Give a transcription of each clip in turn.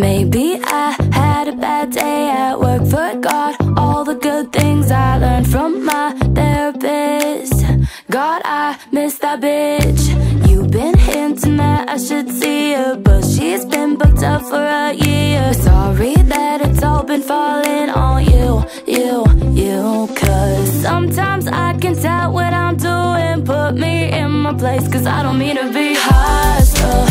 Maybe I had a bad day at work Forgot all the good things I learned from my therapist. God, I miss that bitch. You've been hinting that I should see her But she's been booked up for a year. Sorry that it's all been falling on you, you, you Cause sometimes I can tell what I'm doing. Put me in my place Cause I don't mean to be hostile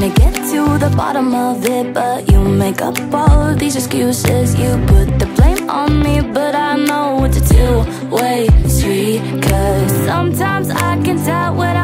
Trying to get to the bottom of it But you make up all these excuses. You put the blame on me But I know it's a two-way street Cause sometimes I can tell when